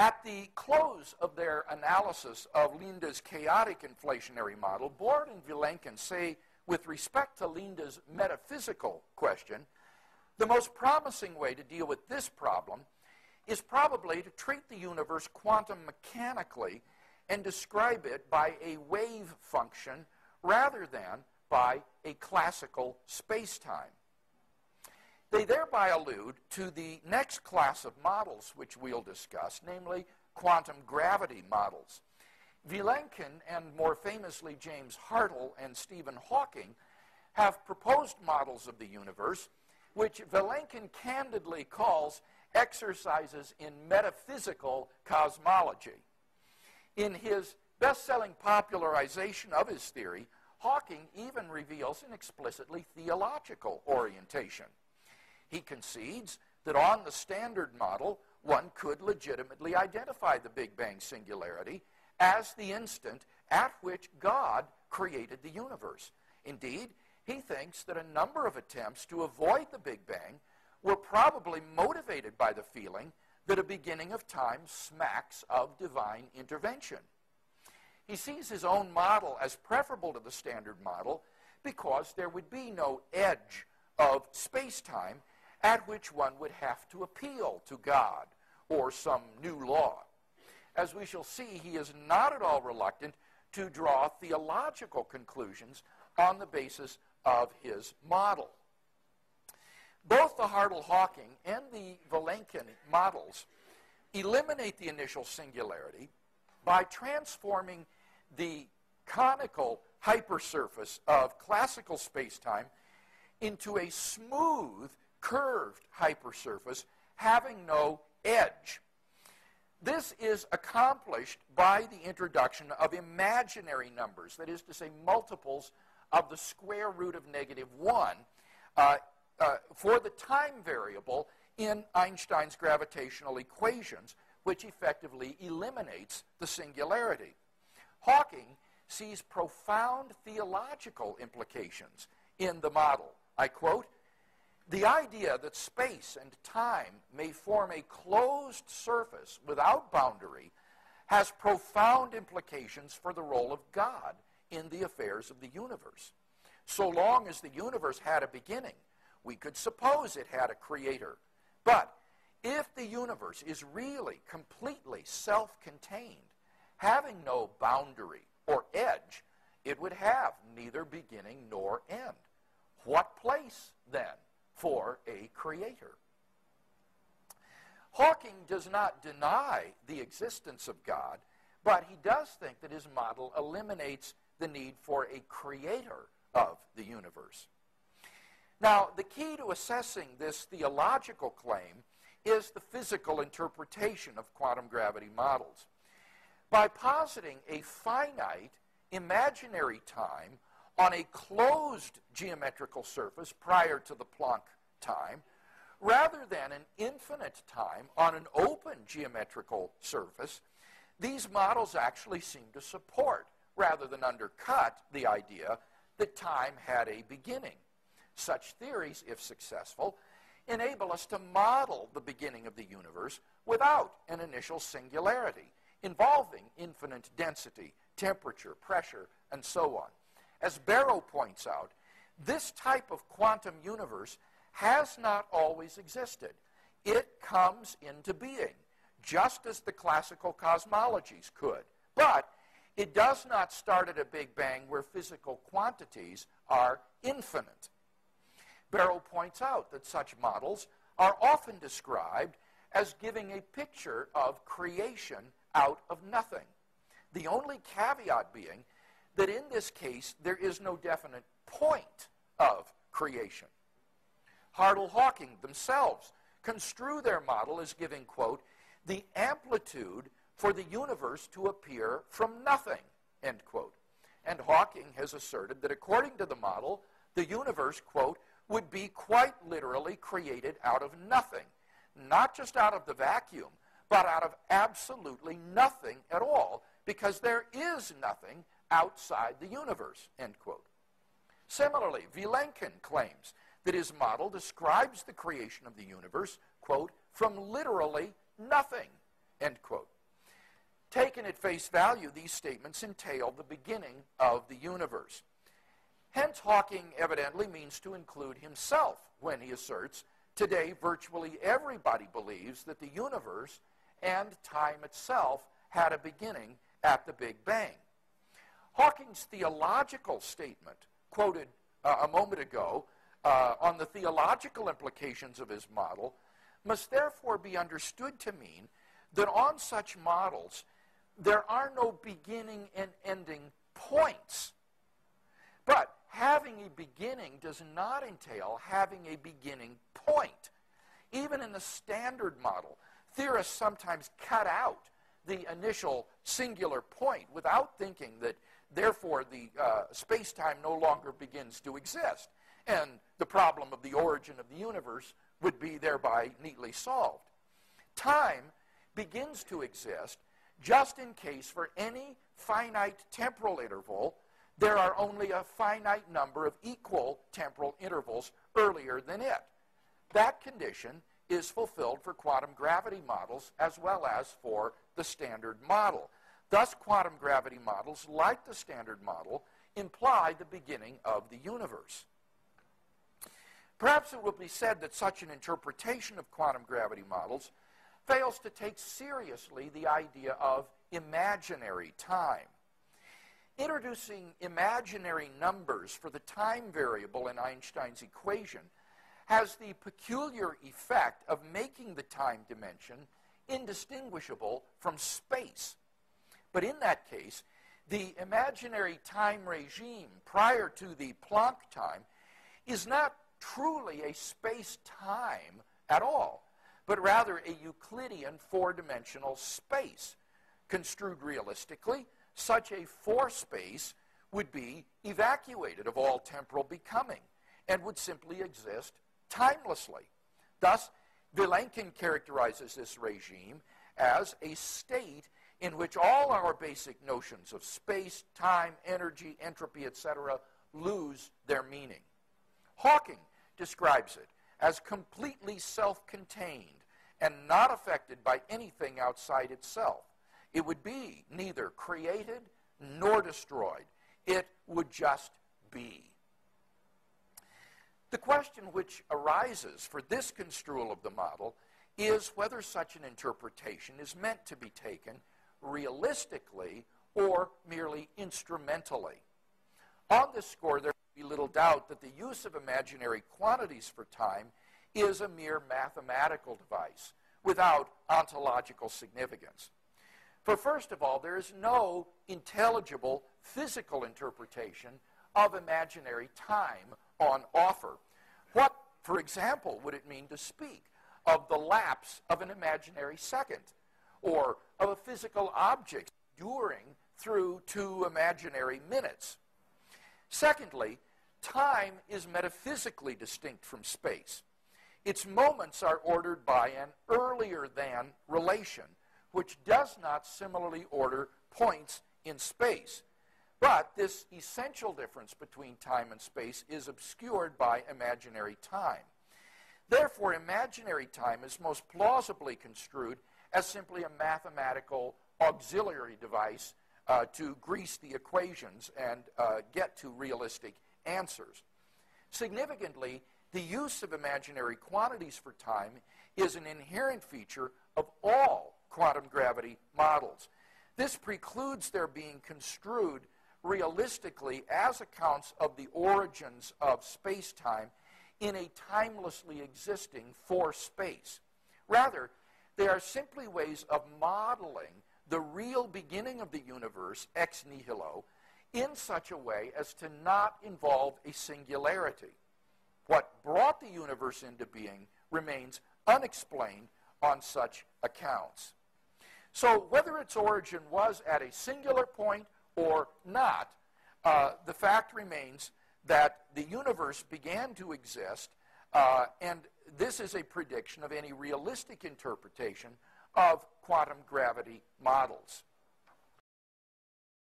At the close of their analysis of Linde's chaotic inflationary model, Borde and Vilenkin say, with respect to Linde's metaphysical question, the most promising way to deal with this problem is probably to treat the universe quantum mechanically and describe it by a wave function rather than by a classical space-time. They thereby allude to the next class of models which we'll discuss, namely quantum gravity models. Vilenkin and more famously James Hartle and Stephen Hawking have proposed models of the universe which Vilenkin candidly calls exercises in metaphysical cosmology. In his best-selling popularization of his theory, Hawking even reveals an explicitly theological orientation. He concedes that on the standard model, one could legitimately identify the Big Bang singularity as the instant at which God created the universe. Indeed, he thinks that a number of attempts to avoid the Big Bang were probably motivated by the feeling that a beginning of time smacks of divine intervention. He sees his own model as preferable to the standard model because there would be no edge of space-time at which one would have to appeal to God or some new law. As we shall see, he is not at all reluctant to draw theological conclusions on the basis of his model. Both the Hartle-Hawking and the Vilenkin models eliminate the initial singularity by transforming the conical hypersurface of classical spacetime into a smooth curved hypersurface having no edge. This is accomplished by the introduction of imaginary numbers, that is to say, multiples of the square root of negative 1 uh, uh, for the time variable in Einstein's gravitational equations, which effectively eliminates the singularity. Hawking sees profound theological implications in the model. I quote, the idea that space and time may form a closed surface without boundary has profound implications for the role of God in the affairs of the universe. So long as the universe had a beginning, we could suppose it had a creator. But if the universe is really completely self-contained, having no boundary or edge, it would have neither beginning nor end. What place, then, for a creator. Hawking does not deny the existence of God, but he does think that his model eliminates the need for a creator of the universe. Now, the key to assessing this theological claim is the physical interpretation of quantum gravity models. By positing a finite imaginary time on a closed geometrical surface prior to the Planck time, rather than an infinite time on an open geometrical surface, these models actually seem to support, rather than undercut, the idea that time had a beginning. Such theories, if successful, enable us to model the beginning of the universe without an initial singularity, involving infinite density, temperature, pressure, and so on. As Barrow points out, this type of quantum universe has not always existed. It comes into being, just as the classical cosmologies could. But it does not start at a Big Bang where physical quantities are infinite. Barrow points out that such models are often described as giving a picture of creation out of nothing. The only caveat being that in this case, there is no definite point of creation. Hartle-Hawking themselves construe their model as giving, quote, the amplitude for the universe to appear from nothing, end quote. And Hawking has asserted that according to the model, the universe, quote, would be quite literally created out of nothing, not just out of the vacuum, but out of absolutely nothing at all, because there is nothing outside the universe, end quote. Similarly, Vilenkin claims that his model describes the creation of the universe, quote, from literally nothing, End quote. Taken at face value, these statements entail the beginning of the universe. Hence, Hawking evidently means to include himself when he asserts, today virtually everybody believes that the universe and time itself had a beginning at the Big Bang. Hawking's theological statement, quoted uh, a moment ago, uh, on the theological implications of his model, must therefore be understood to mean that on such models, there are no beginning and ending points. But having a beginning does not entail having a beginning point. Even in the standard model, theorists sometimes cut out the initial singular point without thinking that, therefore, the uh, space time no longer begins to exist. And the problem of the origin of the universe would be thereby neatly solved. Time begins to exist just in case for any finite temporal interval, there are only a finite number of equal temporal intervals earlier than it. That condition is fulfilled for quantum gravity models as well as for the standard model. Thus, quantum gravity models, like the standard model, imply the beginning of the universe. Perhaps it will be said that such an interpretation of quantum gravity models fails to take seriously the idea of imaginary time. Introducing imaginary numbers for the time variable in Einstein's equation has the peculiar effect of making the time dimension indistinguishable from space. But in that case, the imaginary time regime prior to the Planck time is not truly a space-time at all but rather a Euclidean four-dimensional space. Construed realistically, such a four space would be evacuated of all temporal becoming and would simply exist timelessly. Thus, Vilenkin characterizes this regime as a state in which all our basic notions of space, time, energy, entropy, etc., lose their meaning. Hawking describes it as completely self contained and not affected by anything outside itself. It would be neither created nor destroyed. It would just be. The question which arises for this construal of the model is whether such an interpretation is meant to be taken realistically or merely instrumentally. On this score, there can be little doubt that the use of imaginary quantities for time is a mere mathematical device without ontological significance. For first of all, there is no intelligible physical interpretation of imaginary time on offer. What, for example, would it mean to speak of the lapse of an imaginary second or of a physical object during through two imaginary minutes? Secondly, time is metaphysically distinct from space. Its moments are ordered by an earlier than relation, which does not similarly order points in space. But this essential difference between time and space is obscured by imaginary time. Therefore, imaginary time is most plausibly construed as simply a mathematical auxiliary device uh, to grease the equations and uh, get to realistic answers. Significantly, the use of imaginary quantities for time is an inherent feature of all quantum gravity models. This precludes their being construed realistically as accounts of the origins of space-time in a timelessly existing four space. Rather, they are simply ways of modeling the real beginning of the universe ex nihilo in such a way as to not involve a singularity. What brought the universe into being remains unexplained on such accounts. So, whether its origin was at a singular point or not, uh, the fact remains that the universe began to exist, uh, and this is a prediction of any realistic interpretation of quantum gravity models.